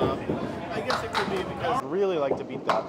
I guess it could be because I'd really like to beat that.